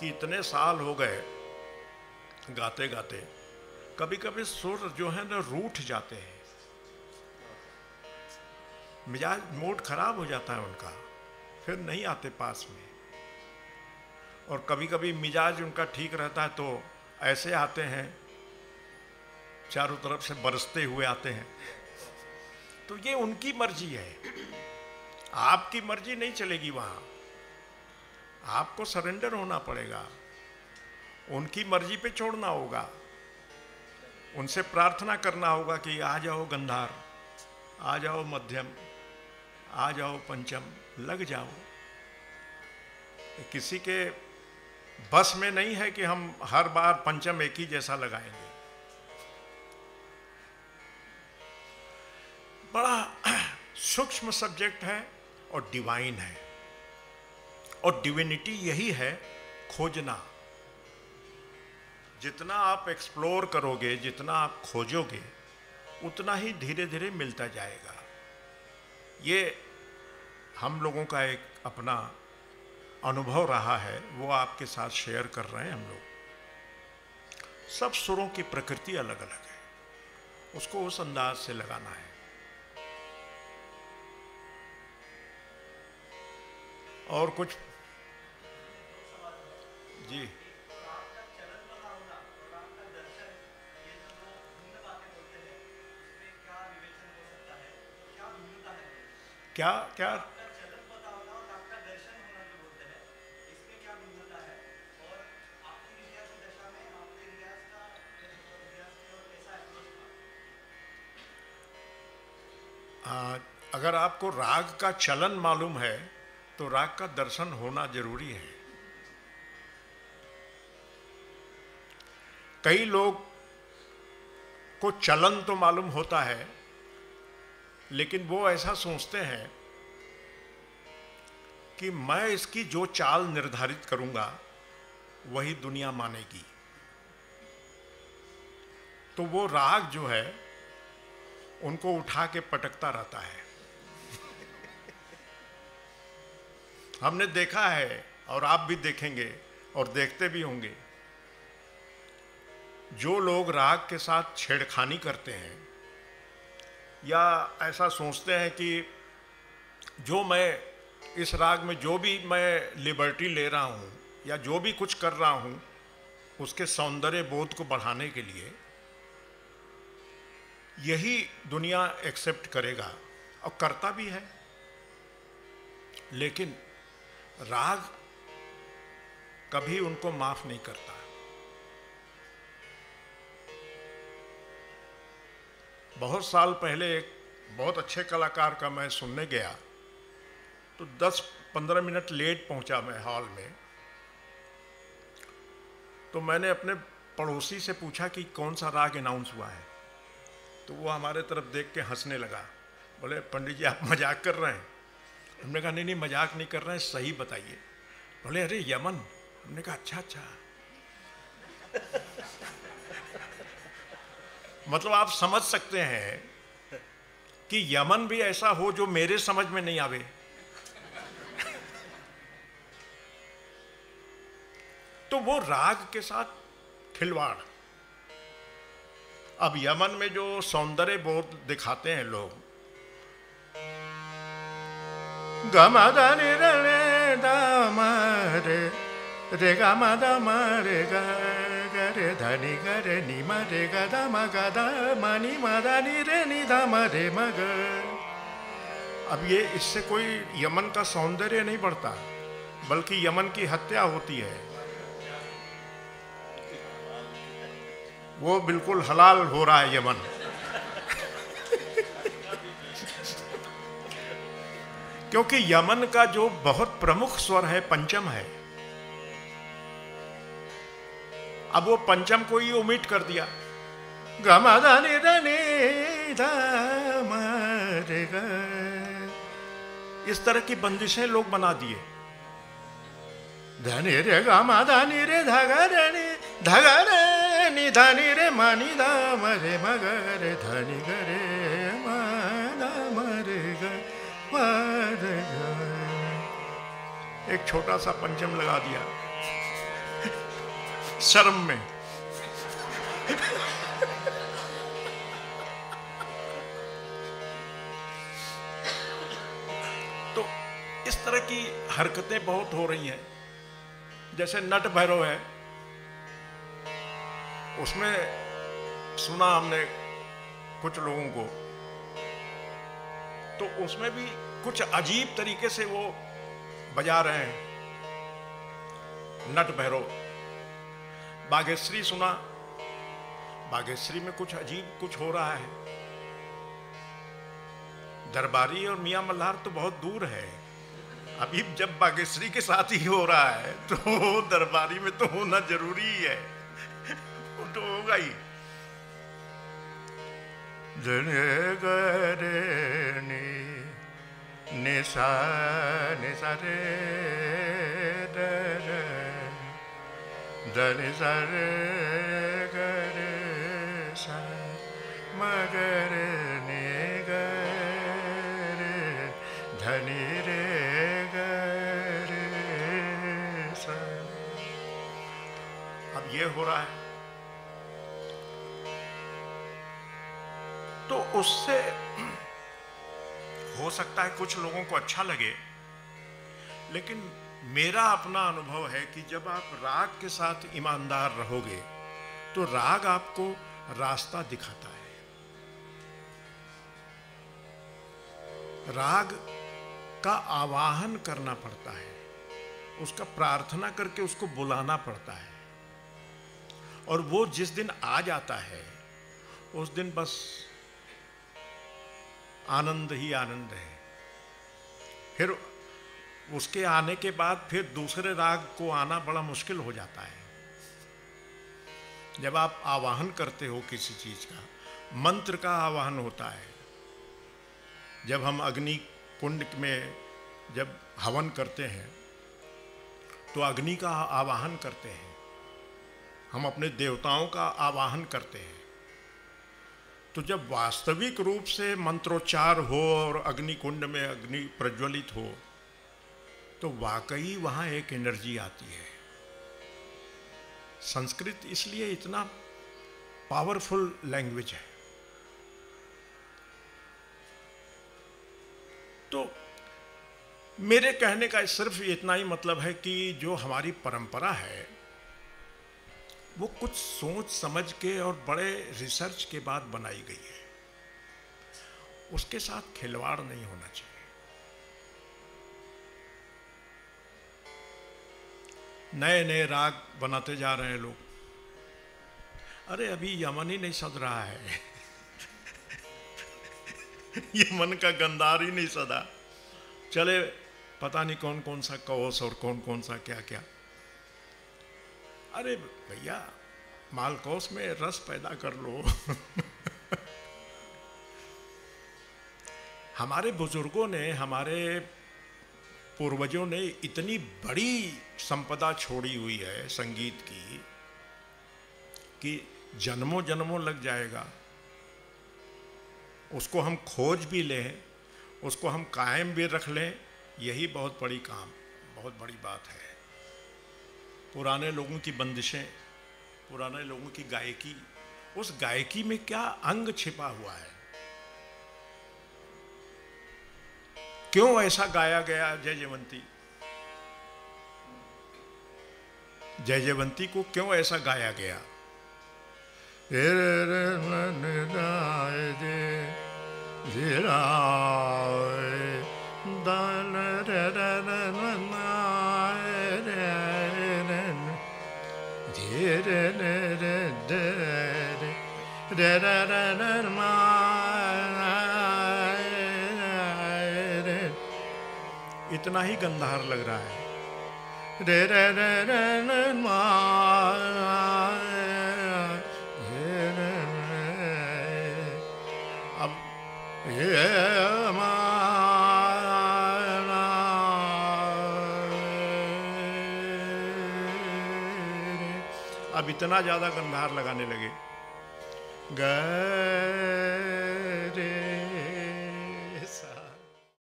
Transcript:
कि इतने साल हो गए गाते गाते कभी कभी सुर जो है ना रूठ जाते हैं। मिजाज, मूड खराब हो जाता है उनका, फिर नहीं आते पास में। और कभी कभी मिजाज उनका ठीक रहता है तो ऐसे आते हैं, चारों तरफ़ से बरसते हुए आते हैं। तो ये उनकी मर्ज़ी है। आपकी मर्ज़ी नहीं चलेगी वहाँ। आपको सरेंडर होना पड़ेगा। उनकी मर्ज़ी पे छोड़ना होगा। उनसे प्रार्थना करना होगा कि आ जाओ गंधार, आ जाओ मध्यम, आ जाओ पंचम, लग जाओ। किसी के बस में नहीं है कि हम हर बार पंचम एक ही जैसा लगाएँगे। बड़ा सूक्ष्म सब्जेक्ट है और डिवाइन है। और डिविनिटी यही है, खोजना। जितना आप एक्सप्लोर करोगे, जितना आप खोजोगे, उतना ही धीरे धीरे मिलता जाएगा। ये हम लोगों का एक अपना अनुभव रहा है, वो आपके साथ शेयर कर रहे हैं हम लोग। सब सुरों की प्रकृति अलग अलग है। उसको उस अंदाज से लगाना है। और कुछ जी। क्या क्या? अगर आपको राग का चलन मालूम है तो राग का दर्शन होना ज़रूरी है। कई लोग को चलन तो मालूम होता है, लेकिन वो ऐसा सोचते हैं कि मैं इसकी जो चाल निर्धारित करूँगा, वही दुनिया मानेगी। तो वो राग जो है, उनको उठा के पटकता रहता है। हमने देखा है, और आप भी देखेंगे, और देखते भी होंगे जो लोग राग के साथ छेड़खानी करते हैं या ऐसा सोचते हैं कि जो मैं इस राग में जो भी मैं लिबर्टी ले रहा हूँ या जो भी कुछ कर रहा हूँ, उसके सौंदर्य बोध को बढ़ाने के लिए यही दुनिया एक्सेप्ट करेगा। और करता भी है। लेकिन राग कभी उनको माफ़ नहीं करता। बहुत साल पहले एक बहुत अच्छे कलाकार का मैं सुनने गया तो 10-15 मिनट लेट पहुँचा मैं हॉल में। तो मैंने अपने पड़ोसी से पूछा कि कौन सा राग अनाउंस हुआ है? तो वो हमारे तरफ़ देख के हंसने लगा। बोले, पंडित जी, आप मज़ाक कर रहे हैं। हमने कहा, नहीं नहीं, मज़ाक नहीं कर रहे हैं, सही बताइए। बोले, अरे यमन। हमने कहा अच्छा अच्छा। मतलब आप समझ सकते हैं कि यमन भी ऐसा हो जो मेरे समझ में नहीं आवे। तो वो राग के साथ खिलवाड़। अब यमन में जो सौंदर्य बोध दिखाते हैं लोग। गमादा रे रे। गा रे, धनी ग रे, नि म रे, ग ध म, ग ध म, नि म ध, नि रे, नि ध म, रे म ग। अब ये इससे कोई यमन का सौंदर्य नहीं बढ़ता, बल्कि यमन की हत्या होती है। वो बिल्कुल हलाल हो रहा है यमन। क्योंकि यमन का जो बहुत प्रमुख स्वर है, पंचम है। अब वो पंचम को ही ओमिट कर दिया। गमादानी इस तरह की बंदिशें लोग बना दिए। धनी रे गमा धनी रे, धगा रे धगा रे नि, धनी रे मानी दाम रे मगर धनी गरे एक छोटा सा पंचम लगा दिया। शर्म में। तो इस तरह की हरकतें बहुत हो रही हैं। जैसे नट भैरव है। उसमें सुना हमने कुछ लोगों को। तो उसमें भी कुछ अजीब तरीके से वो बजा रहे हैं। नट भैरव। बागेश्वरी सुना। बागेश्वरी में कुछ अजीब कुछ हो रहा है। दरबारी और मियाँ मल्हार तो बहुत दूर है। अभी जब बागेश्वरी के साथ ही हो रहा है तो दरबारी में तो होना ज़रूरी है। वो तो होगा ही। गरे नि निसा निसा रे धनि सरे गरे सा मगर गरे धनि रे गरे सा अब ये हो रहा है तो उससे हो सकता है कुछ लोगों को अच्छा लगे लेकिन मेरा अपना अनुभव है कि जब आप राग के साथ ईमानदार रहोगे तो राग आपको रास्ता दिखाता है। राग का आवाहन करना पड़ता है, उसका प्रार्थना करके उसको बुलाना पड़ता है। और वो जिस दिन आ जाता है, उस दिन बस आनंद ही आनंद है। फिर उसके आने के बाद फिर दूसरे राग को आना बड़ा मुश्किल हो जाता है। जब आप आवाहन करते हो किसी चीज़ का, मंत्र का आवाहन होता है। जब हम अग्नि कुंड में जब हवन करते हैं तो अग्नि का आवाहन करते हैं। हम अपने देवताओं का आवाहन करते हैं। तो जब वास्तविक रूप से मंत्रोच्चार हो और अग्नि कुंड में अग्नि प्रज्वलित हो तो वाकई वहाँ एक एनर्जी आती है। संस्कृत इसलिए इतना पावरफुल लैंग्वेज है। तो मेरे कहने का सिर्फ़ इतना ही मतलब है कि जो हमारी परंपरा है, वो कुछ सोच समझ के और बड़े रिसर्च के बाद बनाई गई है। उसके साथ खिलवाड़ नहीं होना चाहिए। नए नए राग बनाते जा रहे हैं लोग। अरे, अभी यमन ही नहीं सद रहा है। ये मन का गंदार ही नहीं सदा। चले, पता नहीं कौन कौन सा कौस और कौन कौन सा क्या क्या। अरे, भैया मालकोस में रस पैदा कर लो। हमारे बुज़ुर्गों ने हमारे पूर्वजों ने इतनी बड़ी संपदा छोड़ी हुई है संगीत की कि जन्मों जन्मों लग जाएगा। उसको हम खोज भी लें, उसको हम कायम भी रख लें, यही बहुत बड़ी काम, बहुत बड़ी बात है। पुराने लोगों की बंदिशें, पुराने लोगों की गायकी, उस गायकी में क्या अंग छिपा हुआ है? क्यों ऐसा गाया गया जय जयवंती? जय जयवंती को क्यों ऐसा गाया गया? दन इतना ही गंधार लग रहा है। रे रे रे रे रे अब अब इतना ज़्यादा गंधार लगाने लगे। ग